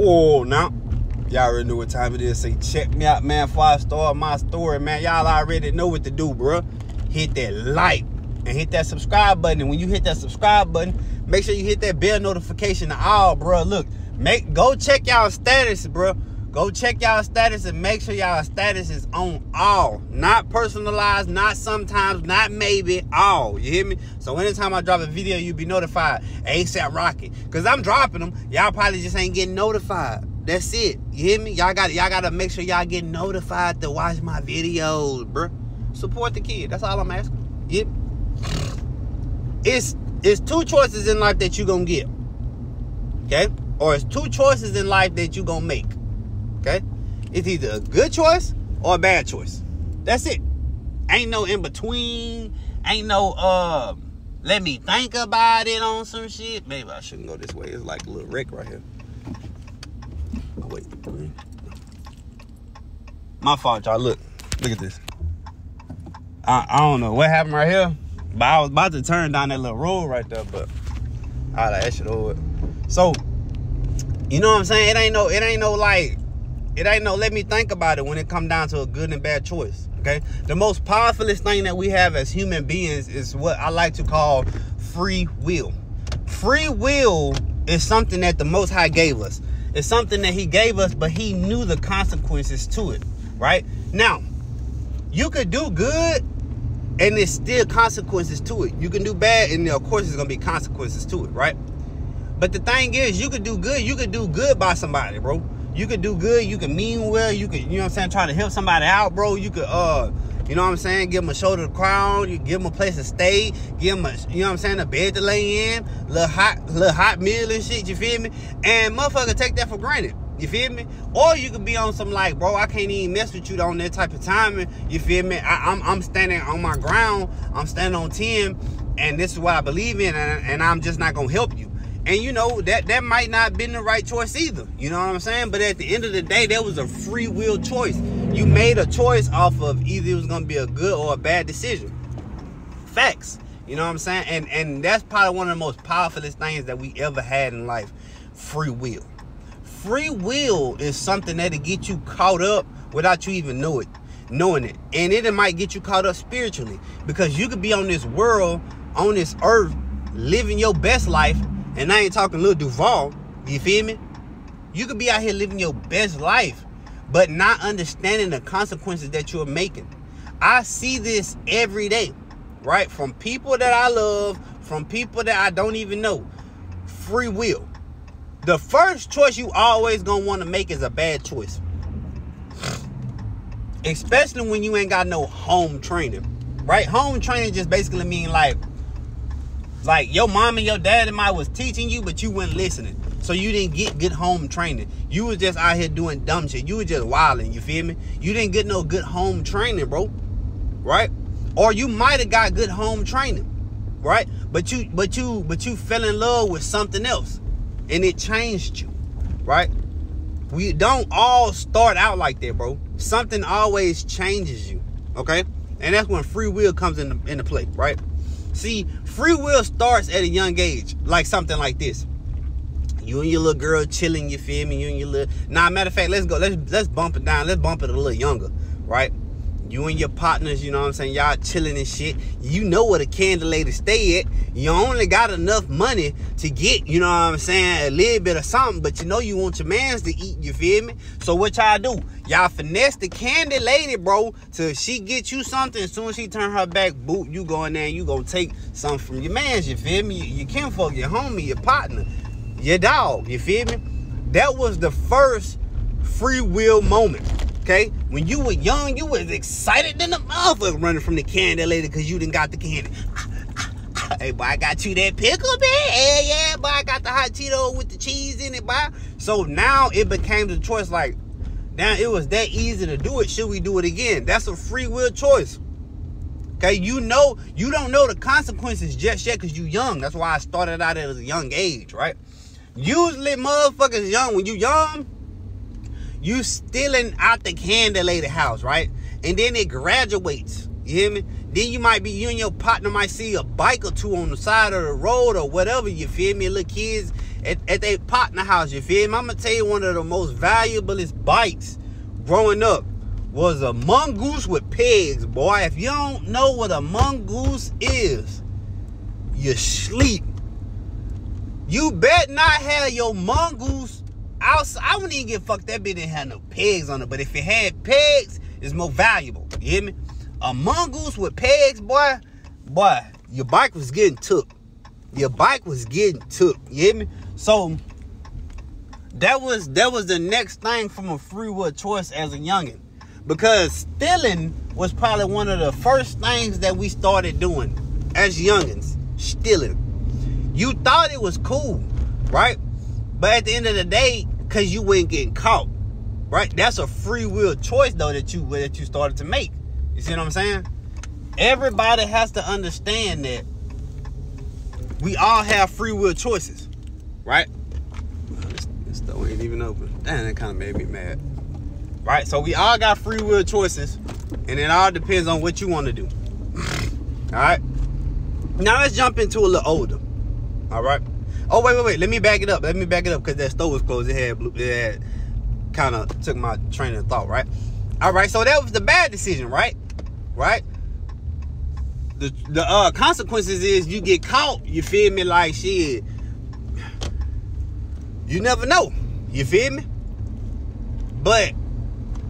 Oh, now y'all already know what time it is. Say check me out, man. Five star my story, man, y'all already know what to do, bro. Hit that like and hit that subscribe button. And when you hit that subscribe button, make sure you hit that bell notification to all, bro. Look, make go check y'all status, bro. Go check y'all status and make sure y'all status is on all. Not personalized, not sometimes, not maybe, all. You hear me? So anytime I drop a video, you'll be notified. ASAP Rocky. Cause I'm dropping them. Y'all probably just ain't getting notified. That's it. You hear me? Y'all got y'all gotta make sure y'all get notified to watch my videos, bro. Support the kid. That's all I'm asking. Yep. It's it's two choices in life that you gonna get. Okay? Or it's two choices in life that you gonna make. Okay? It's either a good choice or a bad choice. That's it. Ain't no in between. Ain't no uh let me think about it on some shit. Maybe I shouldn't go this way. It's like a little wreck right here. Wait. My fault, y'all. Look. Look at this. I, I don't know what happened right here. But I was about to turn down that little road right there, but I like that shit over. So, you know what I'm saying? It ain't no, it ain't no like it ain't no let me think about it when it come down to a good and bad choice. Okay. The most powerfulest thing that we have as human beings is what I like to call free will. Free will is something that the Most High gave us. It's something that He gave us, but He knew the consequences to it. Right now, you could do good, and there's still consequences to it. You can do bad, and of course, there's gonna be consequences to it. Right. But the thing is, you could do good. You could do good by somebody, bro you could do good, you could mean well, you could, you know what I'm saying, try to help somebody out, bro. You could uh you know what I'm saying? Give them a shoulder to crown. You give them a place to stay. Give them a, you know what I'm saying, a bed to lay in, little hot, little hot meal and shit. You feel me? And motherfucker take that for granted. You feel me? Or you could be on some like, bro, I can't even mess with you on that type of timing. You feel me? I, am I'm, I'm standing on my ground. I'm standing on 10, and this is what I believe in, and, and I'm just not gonna help you. And you know, that that might not have been the right choice either. You know what I'm saying? But at the end of the day, that was a free will choice. You made a choice off of either it was gonna be a good or a bad decision. Facts. You know what I'm saying? And and that's probably one of the most powerfulest things that we ever had in life. Free will. Free will is something that'll get you caught up without you even know it, knowing it. And it might get you caught up spiritually. Because you could be on this world, on this earth, living your best life and I ain't talking Lil Duval. You feel me? You could be out here living your best life, but not understanding the consequences that you're making. I see this every day, right? From people that I love, from people that I don't even know. Free will. The first choice you always gonna want to make is a bad choice. Especially when you ain't got no home training. Right? Home training just basically mean like like your mom and your dad and my was teaching you, but you weren't listening. So you didn't get good home training. You was just out here doing dumb shit. You was just wilding, you feel me? You didn't get no good home training, bro. Right? Or you might have got good home training. Right? But you but you but you fell in love with something else. And it changed you. Right? We don't all start out like that, bro. Something always changes you. Okay? And that's when free will comes into, into play, right? See, free will starts at a young age, like something like this. You and your little girl chilling, you feel me? You and your little. Nah, matter of fact, let's go. Let's let's bump it down. Let's bump it a little younger, right? You and your partners, you know what I'm saying? Y'all chilling and shit. You know where the candle lady stay at. You only got enough money to get, you know what I'm saying, a little bit of something, but you know you want your mans to eat, you feel me? So what y'all do? Y'all finesse the candy lady, bro, till she get you something. As soon as she turn her back, boot, you go in there and you gonna take something from your mans, you feel me? Your kinfolk, your homie, your partner, your dog, you feel me? That was the first free will moment. Okay? When you were young, you was excited than the motherfucker running from the candy lady because you didn't got the candy. hey, boy, I got you that pickle, man. Yeah, yeah, boy, I got the hot Cheeto with the cheese in it, boy. So now it became the choice like, now it was that easy to do it. Should we do it again? That's a free will choice. Okay, you know, you don't know the consequences just yet because you young. That's why I started out at a young age, right? Usually motherfuckers young, when you young, you stealing out the candy lady house, right? And then it graduates. You hear me? Then you might be, you and your partner might see a bike or two on the side of the road or whatever, you feel me? Little kids at, at their partner house. You feel me? I'm gonna tell you one of the most valuablest bikes growing up was a mongoose with pegs, boy. If you don't know what a mongoose is, you sleep. You bet not have your mongoose outside. I wouldn't even get fucked. That bitch didn't have no pegs on it. But if it had pegs, it's more valuable. You hear me? A mongoose with pegs, boy, boy, your bike was getting took. Your bike was getting took. You hear me? So that was that was the next thing from a free will choice as a youngin. Because stealing was probably one of the first things that we started doing as youngins. Stealing. You thought it was cool, right? But at the end of the day, because you weren't getting caught, right? That's a free will choice though that you that you started to make. You see what I'm saying? Everybody has to understand that we all have free will choices, right? This, this store ain't even open. Damn, that kind of made me mad. Right? So we all got free will choices, and it all depends on what you want to do. all right? Now let's jump into a little older. All right? Oh, wait, wait, wait. Let me back it up. Let me back it up because that store was closed. It had, it had kind of took my train of thought, right? All right, so that was the bad decision, right? Right? the the uh, consequences is you get caught. You feel me? Like shit. You never know. You feel me? But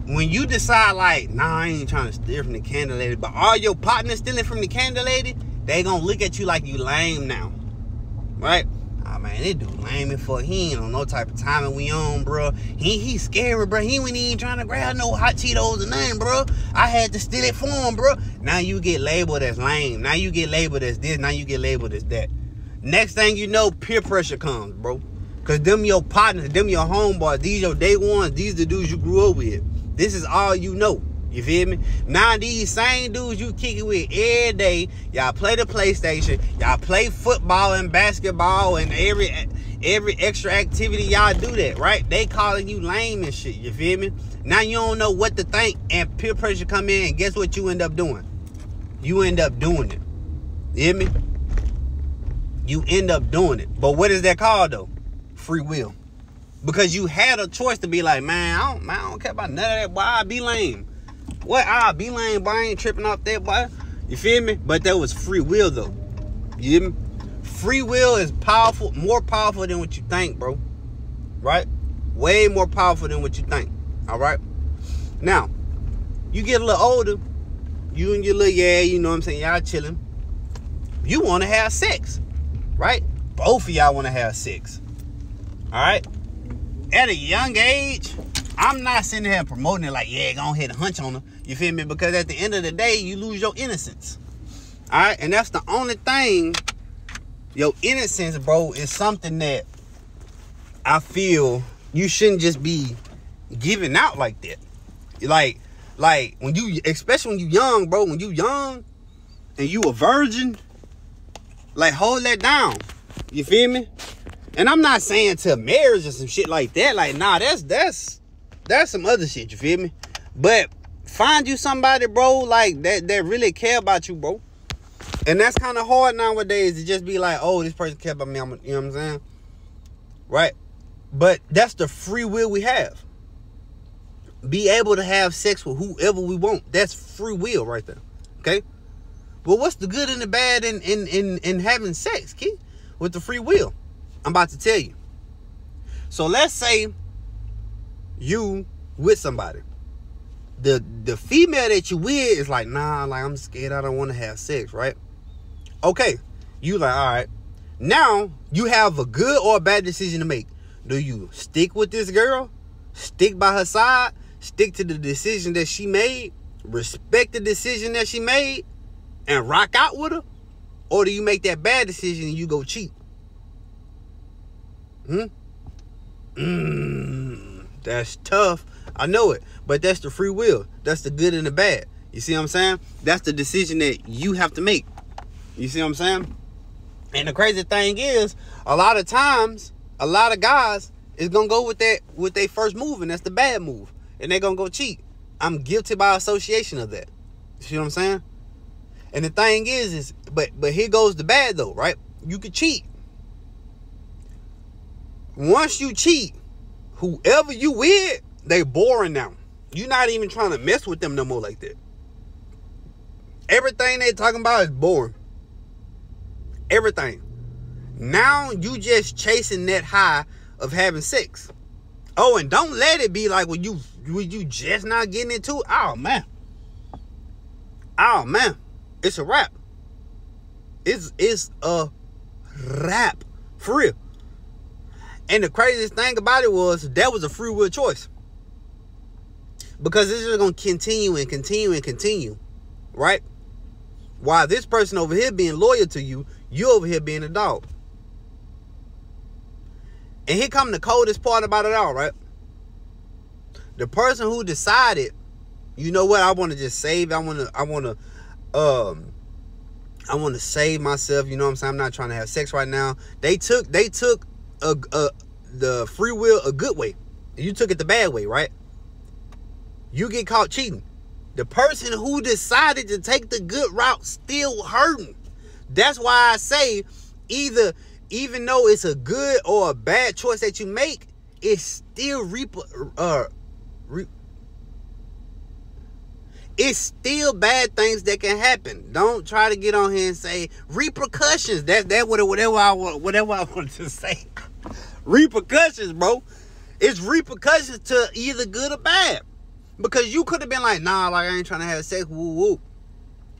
when you decide like, nah, I ain't trying to steal from the candle lady, but all your partners stealing from the candle lady, they gonna look at you like you lame now, right? Oh man, they do lame for he ain't on no type of timing we on, bro. He he scary, bro. He ain't even trying to grab no hot Cheetos or nothing, bro. I had to steal it for him, bro. Now you get labeled as lame. Now you get labeled as this. Now you get labeled as that. Next thing you know, peer pressure comes, bro. Cause them your partners, them your homeboys, these your day ones, these the dudes you grew up with. This is all you know. You feel me? Now these same dudes you kick it with every day, y'all play the PlayStation, y'all play football and basketball and every every extra activity y'all do that, right? They calling you lame and shit. You feel me? Now you don't know what to think, and peer pressure come in, and guess what you end up doing? You end up doing it. You hear me? You end up doing it. But what is that called though? Free will. Because you had a choice to be like, man, I don't, man, I don't care about none of that. Why I be lame? What I be lame, boy, I ain't tripping off that, boy. You feel me? But that was free will, though. You hear me? Free will is powerful, more powerful than what you think, bro. Right? Way more powerful than what you think. All right? Now, you get a little older, you and your little yeah, you know what I'm saying? Y'all chilling. You want to have sex, right? Both of y'all want to have sex. All right? At a young age, I'm not sitting here promoting it like, yeah, go ahead and hunch on her. You feel me? Because at the end of the day, you lose your innocence. All right, and that's the only thing. Your innocence, bro, is something that I feel you shouldn't just be giving out like that. Like, like when you, especially when you young, bro, when you young and you a virgin, like hold that down. You feel me? And I'm not saying to marriage or some shit like that. Like, nah, that's that's that's some other shit, you feel me? But find you somebody, bro, like that that really care about you, bro. And that's kind of hard nowadays to just be like, oh, this person care about me. I'm, you know what I'm saying? Right? But that's the free will we have. Be able to have sex with whoever we want. That's free will right there. Okay? Well, what's the good and the bad in in in, in having sex, kid? With the free will. I'm about to tell you. So let's say you with somebody. The the female that you with is like, nah, like I'm scared, I don't want to have sex, right? Okay. You like, all right. Now you have a good or a bad decision to make. Do you stick with this girl? Stick by her side? Stick to the decision that she made? Respect the decision that she made and rock out with her? Or do you make that bad decision and you go cheat? Hmm? Mmm. That's tough. I know it. But that's the free will. That's the good and the bad. You see what I'm saying? That's the decision that you have to make. You see what I'm saying? And the crazy thing is, a lot of times, a lot of guys is gonna go with that with their first move, and that's the bad move. And they're gonna go cheat. I'm guilty by association of that. You see what I'm saying? And the thing is, is but but here goes the bad though, right? You could cheat. Once you cheat, whoever you with, they boring now. You're not even trying to mess with them no more like that. Everything they talking about is boring. Everything. Now you just chasing that high of having sex. Oh, and don't let it be like when you when you just not getting into it. Oh man. Oh man. It's a wrap. It's it's a wrap. For real. And the craziest thing about it was that was a free will choice. Because this is gonna continue and continue and continue. Right? While this person over here being loyal to you, you over here being a dog. And here come the coldest part about it all, right? The person who decided, you know what, I want to just save, I want to, I want to, um, I want to save myself. You know what I'm saying? I'm not trying to have sex right now. They took, they took a, a the free will a good way. You took it the bad way, right? You get caught cheating. The person who decided to take the good route still hurting. That's why I say either even though it's a good or a bad choice that you make, it's still reap uh re- it's still bad things that can happen. Don't try to get on here and say repercussions. That that whatever I want whatever I wanted to say. Repercussions, bro. It's repercussions to either good or bad. Because you could have been like, nah, like I ain't trying to have sex, woo woo.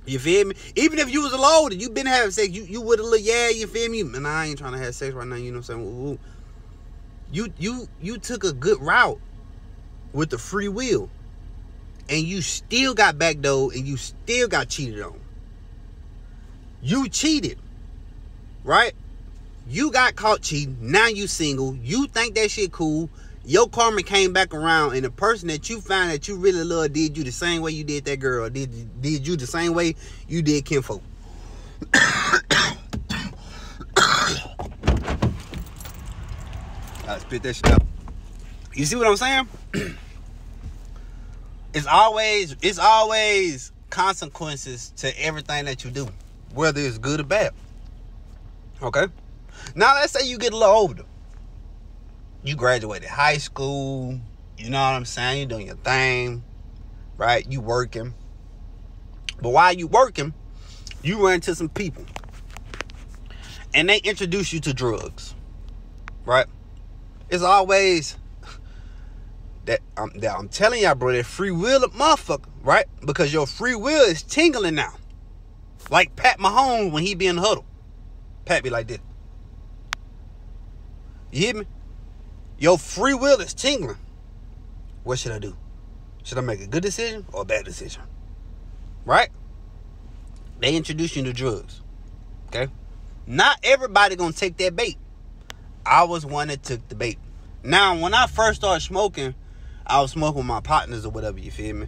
You feel me? Even if you was and you been having sex, you, you would have looked, yeah, you feel me? Man, I ain't trying to have sex right now, you know what I'm saying? Ooh. You you you took a good route with the free will. And you still got back though, and you still got cheated on. You cheated. Right? You got caught cheating. Now you single. You think that shit cool. Your karma came back around and the person that you found that you really love did you the same way you did that girl. Did did you the same way you did kinfolk I spit that shit out. You see what i'm saying? It's always it's always consequences to everything that you do whether it's good or bad. Okay now let's say you get a little older you graduated high school, you know what I'm saying? You're doing your thing, right? You working. But while you working, you run into some people. And they introduce you to drugs. Right? It's always that I'm, that I'm telling y'all, bro, that free will of motherfucker, right? Because your free will is tingling now. Like Pat Mahomes when he be in the huddle. Pat be like this. You hear me? Your free will is tingling. What should I do? Should I make a good decision or a bad decision? Right? They introduce you to drugs. Okay? Not everybody gonna take that bait. I was one that took the bait. Now, when I first started smoking, I was smoking with my partners or whatever, you feel me?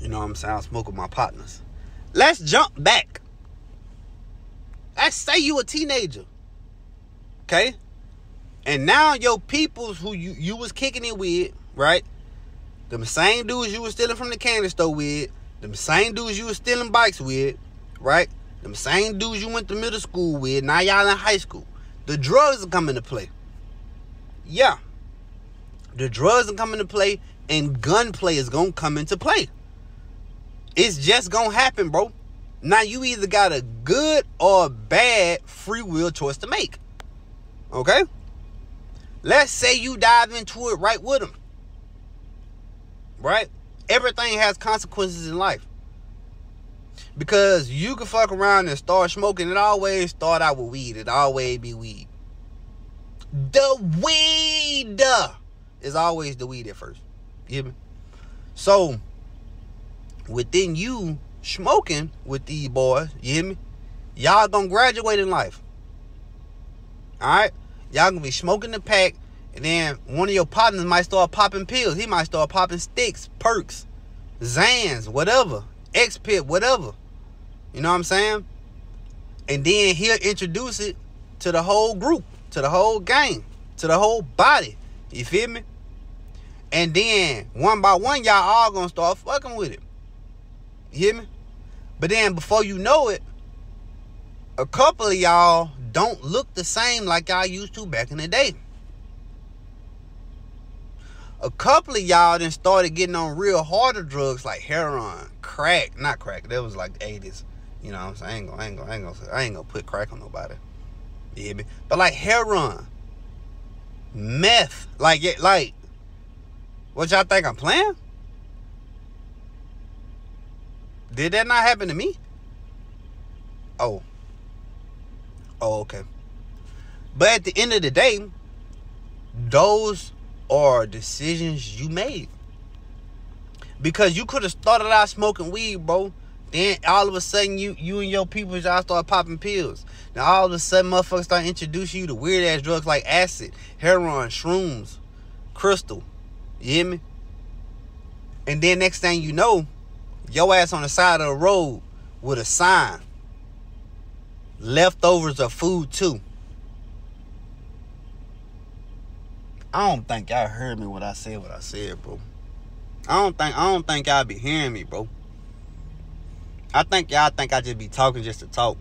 You know what I'm saying? I was smoking with my partners. Let's jump back. Let's say you a teenager. Okay? And now your peoples who you, you was kicking it with, right? Them same dudes you was stealing from the candy store with, them same dudes you was stealing bikes with, right? Them same dudes you went to middle school with, now y'all in high school. The drugs are coming to play. Yeah. The drugs are coming to play and gunplay is gonna come into play. It's just gonna happen, bro. Now you either got a good or bad free will choice to make. Okay? Let's say you dive into it right with them. Right? Everything has consequences in life. Because you can fuck around and start smoking. It always start out with weed. It always be weed. The weed is always the weed at first. You hear me? So, within you smoking with these boys, you hear me? Y'all gonna graduate in life. Alright? Y'all gonna be smoking the pack, and then one of your partners might start popping pills. He might start popping sticks, perks, Zans, whatever, X-Pip, whatever. You know what I'm saying? And then he'll introduce it to the whole group, to the whole gang, to the whole body. You feel me? And then one by one, y'all all gonna start fucking with it. You hear me? But then before you know it, a couple of y'all don't look the same like y'all used to back in the day. A couple of y'all then started getting on real harder drugs like heroin, crack, not crack. That was like the 80s. You know what I'm saying? I ain't gonna, I ain't gonna, I ain't gonna, I ain't gonna put crack on nobody. Me? But like heroin, meth, like it, like, what y'all think I'm playing? Did that not happen to me? Oh. Oh, okay. But at the end of the day, those are decisions you made. Because you could have started out smoking weed, bro. Then all of a sudden you you and your people y'all start popping pills. Now all of a sudden motherfuckers start introducing you to weird ass drugs like acid, heroin, shrooms, crystal. You hear me? And then next thing you know, your ass on the side of the road with a sign. Leftovers of food too. I don't think y'all heard me what I said, what I said, bro. I don't think I don't think y'all be hearing me, bro. I think y'all think I just be talking just to talk.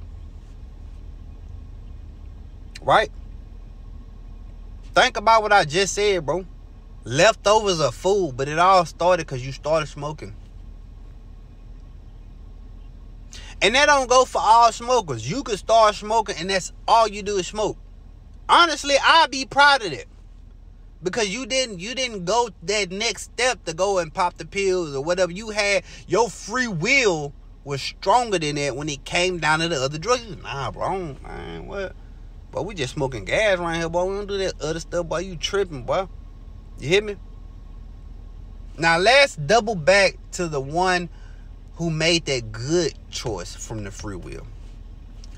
Right? Think about what I just said, bro. Leftovers of food, but it all started because you started smoking. And that don't go for all smokers. You could start smoking and that's all you do is smoke. Honestly, I'd be proud of that. Because you didn't you didn't go that next step to go and pop the pills or whatever. You had your free will was stronger than that when it came down to the other drugs. Nah, bro, man, what? But we just smoking gas right here, boy. We don't do that other stuff, boy. You tripping, boy. You hear me? Now let's double back to the one who made that good choice from the free will.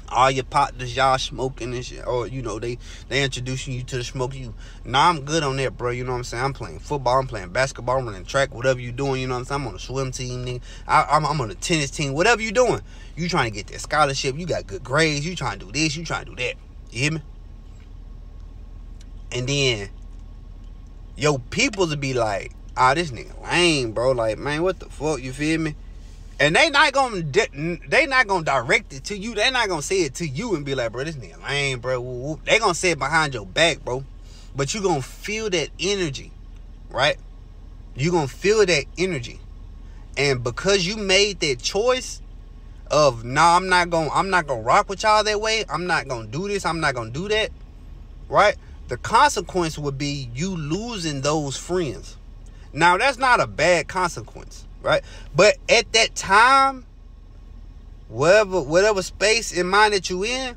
All your partners, y'all smoking and shit, or you know, they they introducing you to the smoke. You, nah, I'm good on that, bro. You know what I'm saying? I'm playing football, I'm playing basketball, I'm running track, whatever you doing. You know what I'm saying? I'm on a swim team. I, I'm, I'm on a tennis team, whatever you doing. You trying to get that scholarship? You got good grades. You trying to do this? You trying to do that? You hear me? And then, yo, people to be like, ah, oh, this nigga lame, bro. Like, man, what the fuck? You feel me? And they not gonna they not gonna direct it to you. They not gonna say it to you and be like, bro, this nigga lame, bro. They gonna say it behind your back, bro. But you gonna feel that energy, right? You gonna feel that energy, and because you made that choice of nah, I'm not gonna I'm not gonna rock with y'all that way. I'm not gonna do this. I'm not gonna do that, right? The consequence would be you losing those friends. Now that's not a bad consequence right? But at that time, whatever whatever space in mind that you in,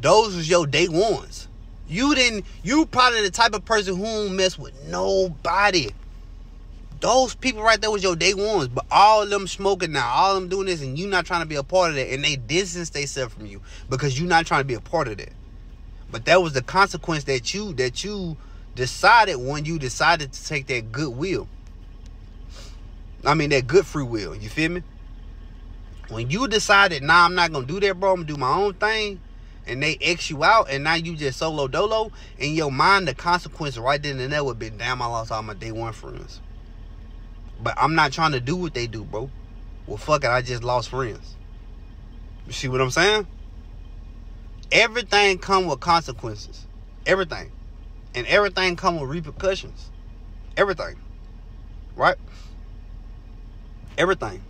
those was your day ones. You didn't. You probably the type of person who don't mess with nobody. Those people right there was your day ones, but all of them smoking now, all of them doing this, and you not trying to be a part of that, and they distance themselves from you because you not trying to be a part of that. But that was the consequence that you that you decided when you decided to take that goodwill. I mean, that good free will. You feel me? When you decided, nah, I'm not gonna do that, bro. I'm gonna do my own thing, and they X you out, and now you just solo dolo. In your mind, the consequence right then and there would be, damn, I lost all my day one friends. But I'm not trying to do what they do, bro. Well, fuck it, I just lost friends. You see what I'm saying? Everything come with consequences. Everything. And everything come with repercussions. Everything. Right? Everything.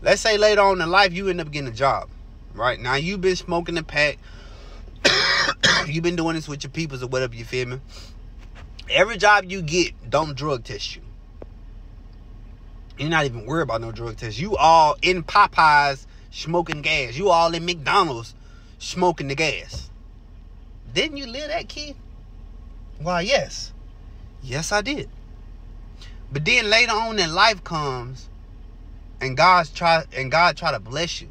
Let's say later on in life you end up getting a job. Right? Now you've been smoking the pack. you've been doing this with your peoples or whatever, you feel me? Every job you get, don't drug test you. You're not even worried about no drug test. You all in Popeyes smoking gas. You all in McDonald's smoking the gas. Didn't you live that kid? Why, yes. Yes, I did. But then later on in life comes and God's try and God try to bless you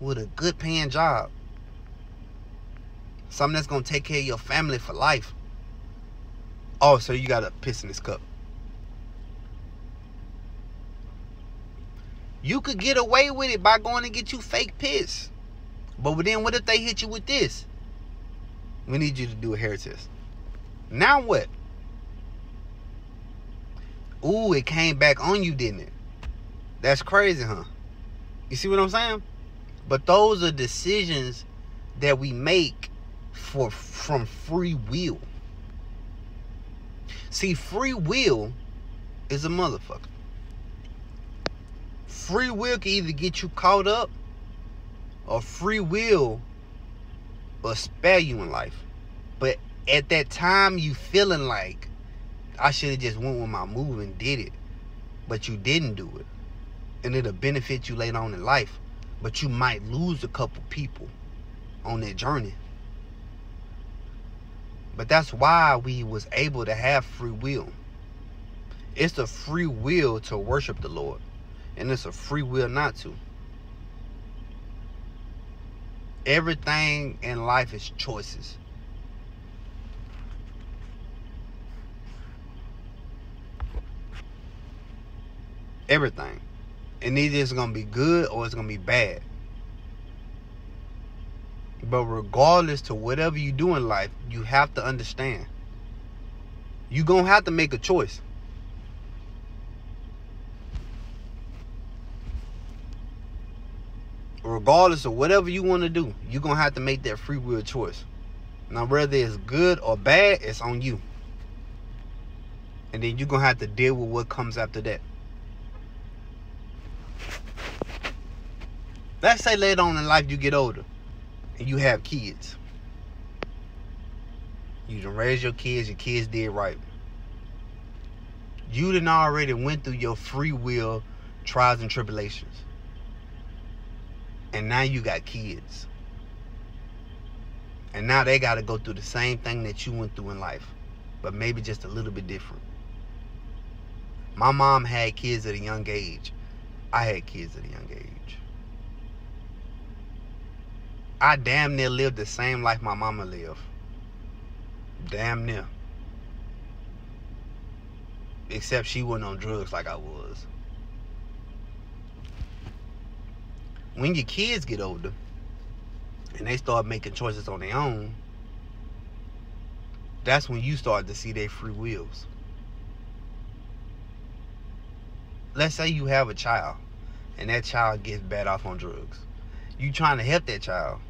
with a good paying job. Something that's gonna take care of your family for life. Oh, so you gotta piss in this cup. You could get away with it by going and get you fake piss. But then what if they hit you with this? We need you to do a hair test. Now what? Ooh, it came back on you, didn't it? That's crazy, huh? You see what I'm saying? But those are decisions that we make for from free will. See, free will is a motherfucker. Free will can either get you caught up or free will will spare you in life. But at that time you feeling like I should have just went with my move and did it. But you didn't do it. And it'll benefit you later on in life. But you might lose a couple people on that journey. But that's why we was able to have free will. It's a free will to worship the Lord. And it's a free will not to. Everything in life is choices. Everything. And either it's going to be good or it's going to be bad. But regardless to whatever you do in life, you have to understand. You're going to have to make a choice. Regardless of whatever you want to do, you're going to have to make that free will choice. Now, whether it's good or bad, it's on you. And then you're going to have to deal with what comes after that. Let's say later on in life you get older and you have kids. You done raise your kids, your kids did right. You done already went through your free will trials and tribulations. And now you got kids. And now they got to go through the same thing that you went through in life, but maybe just a little bit different. My mom had kids at a young age. I had kids at a young age. I damn near lived the same life my mama lived. Damn near. Except she wasn't on drugs like I was. When your kids get older and they start making choices on their own, that's when you start to see their free wills. Let's say you have a child and that child gets bad off on drugs. You trying to help that child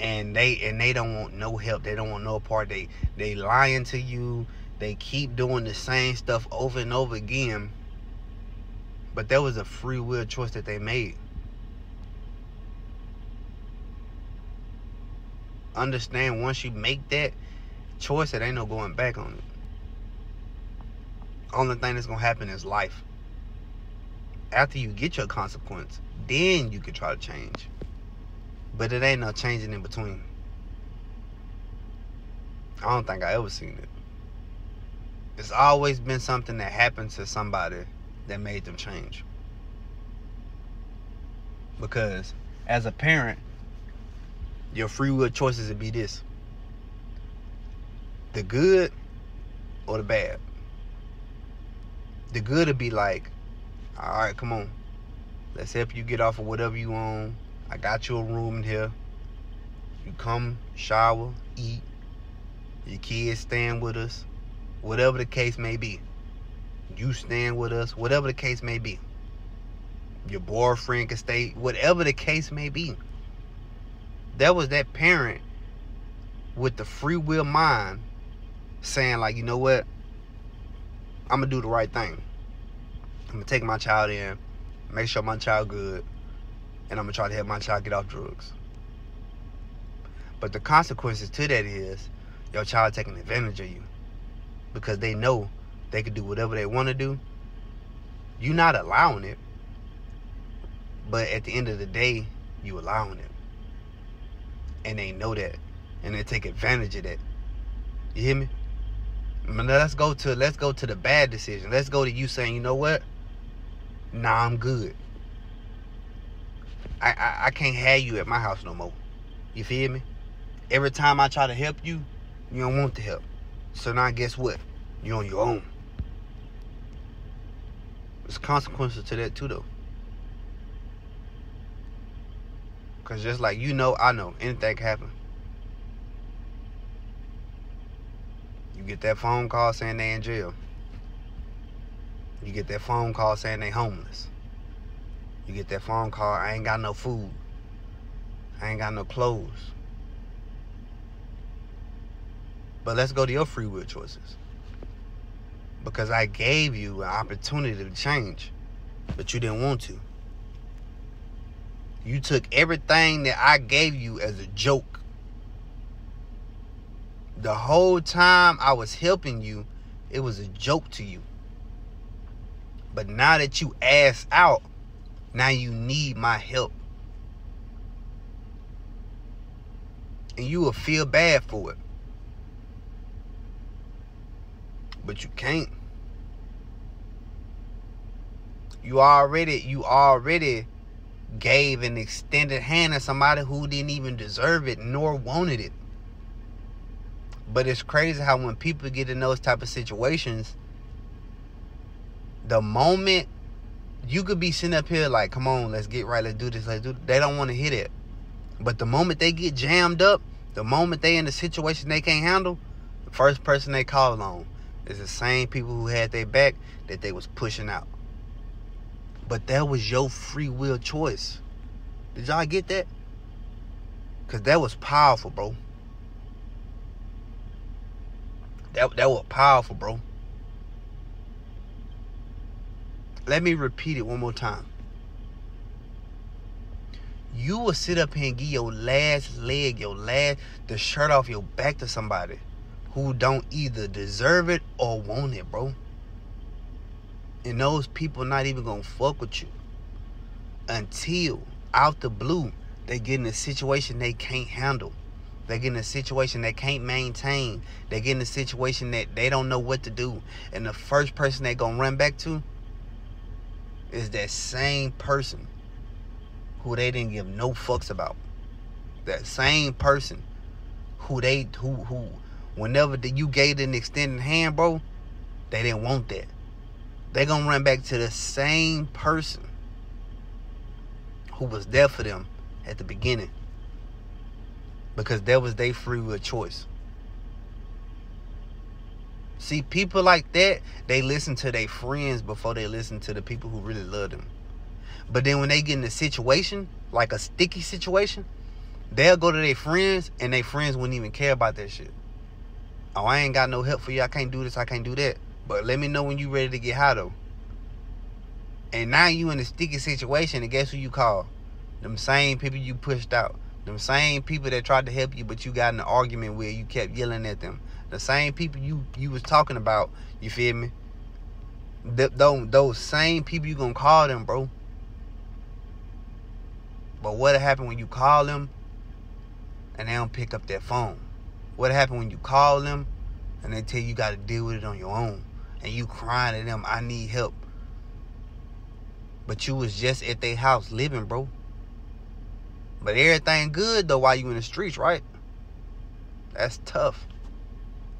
and they and they don't want no help. They don't want no part. They they lying to you. They keep doing the same stuff over and over again. But that was a free will choice that they made. Understand once you make that choice, it ain't no going back on it. Only thing that's gonna happen is life. After you get your consequence, then you can try to change. But it ain't no changing in between. I don't think I ever seen it. It's always been something that happened to somebody that made them change. Because as a parent, your free will choices would be this. The good or the bad. The good would be like, all right, come on. Let's help you get off of whatever you own I got you a room in here. You come, shower, eat. Your kids stand with us. Whatever the case may be. You stand with us. Whatever the case may be. Your boyfriend can stay. Whatever the case may be. That was that parent with the free will mind saying like, you know what? I'm going to do the right thing. I'm going to take my child in. Make sure my child good and I'm gonna try to help my child get off drugs. But the consequences to that is your child taking advantage of you because they know they can do whatever they want to do. You're not allowing it, but at the end of the day, you allowing it, and they know that, and they take advantage of that. You hear me? Now let's go to let's go to the bad decision. Let's go to you saying, you know what? Nah, I'm good. I, I, I can't have you at my house no more. You feel me? Every time I try to help you, you don't want the help. So now guess what? You're on your own. There's consequences to that too though. Cause just like you know, I know, anything can happen. You get that phone call saying they in jail. You get that phone call saying they homeless. You get that phone call, I ain't got no food. I ain't got no clothes. But let's go to your free will choices. Because I gave you an opportunity to change, but you didn't want to. You took everything that I gave you as a joke. The whole time I was helping you, it was a joke to you. But now that you asked out, now you need my help. And you will feel bad for it. But you can't. You already, you already gave an extended hand to somebody who didn't even deserve it nor wanted it. But it's crazy how when people get in those type of situations, the moment you could be sitting up here like, come on, let's get right, let's do this, let's do this. They don't want to hit it. But the moment they get jammed up, the moment they in a situation they can't handle, the first person they call on is the same people who had their back that they was pushing out. But that was your free will choice. Did y'all get that? Cause that was powerful, bro. That that was powerful, bro. Let me repeat it one more time. You will sit up here and give your last leg, your last, the shirt off your back to somebody who don't either deserve it or want it, bro. And those people not even gonna fuck with you until out the blue they get in a situation they can't handle. They get in a situation they can't maintain. They get in a situation that they don't know what to do. And the first person they gonna run back to is that same person who they didn't give no fucks about. That same person who they who who whenever the, you gave an extended hand, bro, they didn't want that. They gonna run back to the same person who was there for them at the beginning. Because that was their free will choice. See, people like that, they listen to their friends before they listen to the people who really love them. But then when they get in a situation, like a sticky situation, they'll go to their friends and their friends wouldn't even care about that shit. Oh, I ain't got no help for you. I can't do this. I can't do that. But let me know when you ready to get high though. And now you in a sticky situation and guess who you call? Them same people you pushed out. Them same people that tried to help you but you got in an argument where you kept yelling at them. The same people you you was talking about, you feel me? Those, those same people you gonna call them, bro. But what happened when you call them and they don't pick up their phone? What happened when you call them and they tell you you got to deal with it on your own? And you crying to them, I need help. But you was just at their house living, bro. But everything good though while you in the streets, right? That's tough.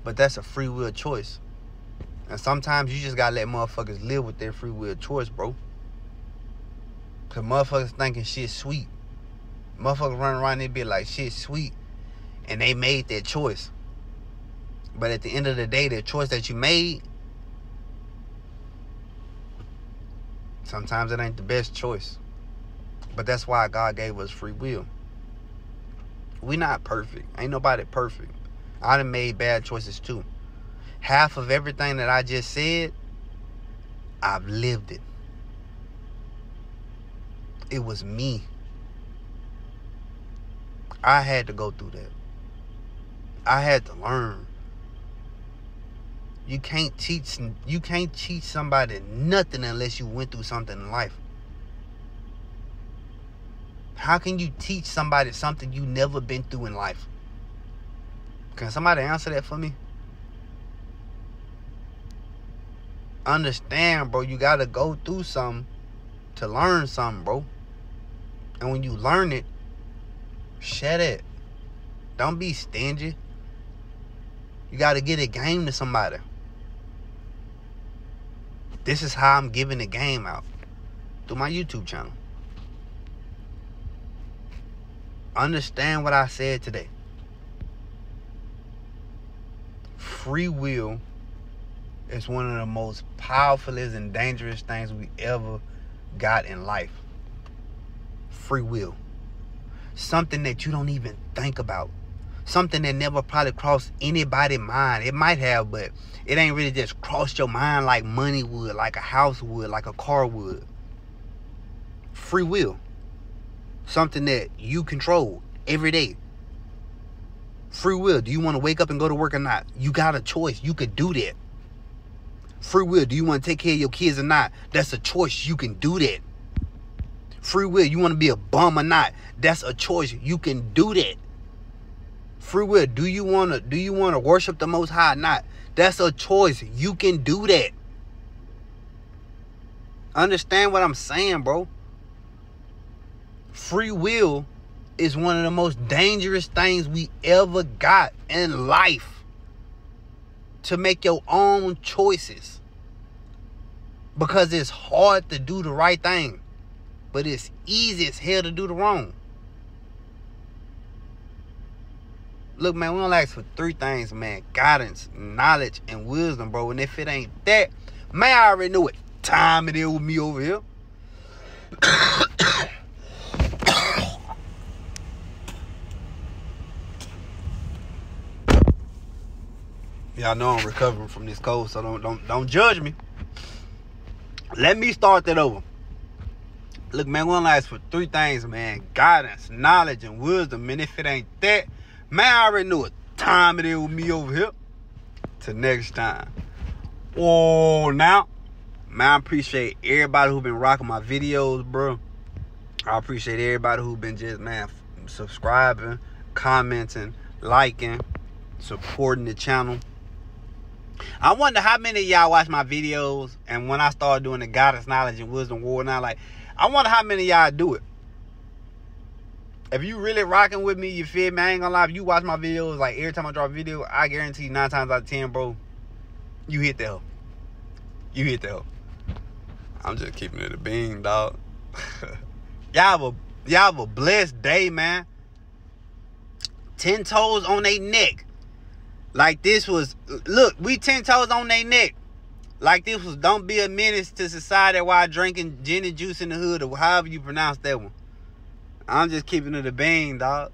But that's a free will choice. And sometimes you just gotta let motherfuckers live with their free will choice, bro. Cause motherfuckers thinking shit sweet. Motherfuckers running around they be like shit sweet. And they made that choice. But at the end of the day, the choice that you made, sometimes it ain't the best choice. But that's why God gave us free will. We not perfect. Ain't nobody perfect. I done made bad choices too. Half of everything that I just said, I've lived it. It was me. I had to go through that. I had to learn. You can't teach you can't teach somebody nothing unless you went through something in life. How can you teach somebody something you never been through in life? Can somebody answer that for me? Understand, bro, you gotta go through something to learn something, bro. And when you learn it, share it. Don't be stingy. You gotta get a game to somebody. This is how I'm giving the game out through my YouTube channel. Understand what I said today. Free will is one of the most powerful and dangerous things we ever got in life. Free will. something that you don't even think about. Something that never probably crossed anybody's mind. It might have, but it ain't really just crossed your mind like money would, like a house would, like a car would. Free will. Something that you control every day. Free will. Do you want to wake up and go to work or not? You got a choice. You could do that. Free will. Do you want to take care of your kids or not? That's a choice. You can do that. Free will. You want to be a bum or not? That's a choice. You can do that. Free will. Do you want to do you want to worship the most high or not? That's a choice. You can do that. Understand what I'm saying, bro? Free will is one of the most dangerous things we ever got in life. To make your own choices. Because it's hard to do the right thing. But it's easy as hell to do the wrong. Look, man, we don't ask for three things, man. Guidance, knowledge, and wisdom, bro. And if it ain't that, man, I already know what time it is with me over here. Y'all know I'm recovering from this cold, so don't don't don't judge me. Let me start that over. Look, man, only ask for three things, man. Guidance, knowledge, and wisdom. And if it ain't that, man, I already know what time it is with me over here. Till next time. Oh, now, man, I appreciate everybody who been rocking my videos, bro. I appreciate everybody who been just, man, subscribing, commenting, liking, supporting the channel. I wonder how many of y'all watch my videos and when I started doing the Goddess knowledge, and wisdom war now, like, I wonder how many y'all do it. If you really rocking with me, you feel me? I ain't gonna lie. If you watch my videos, like every time I drop a video, I guarantee nine times out of ten, bro, you hit the hell. You hit the hell. I'm just keeping it a bean, dog. y'all have a y'all have a blessed day, man. Ten toes on their neck. Like this was, look, we 10 toes on their neck. Like this was, don't be a menace to society while drinking gin and juice in the hood or however you pronounce that one. I'm just keeping it a bang, dog.